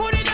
put it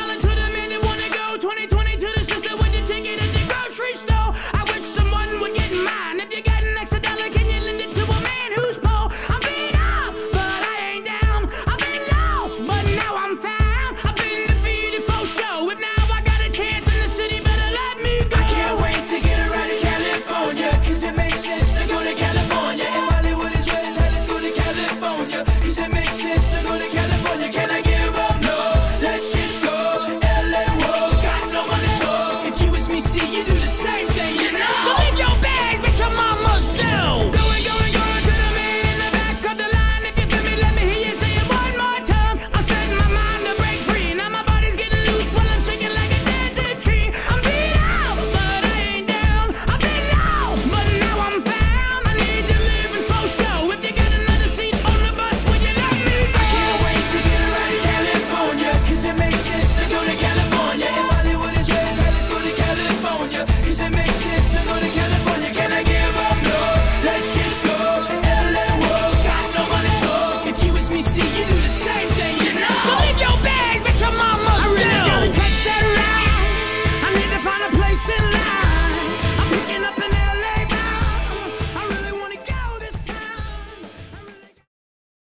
the same. me see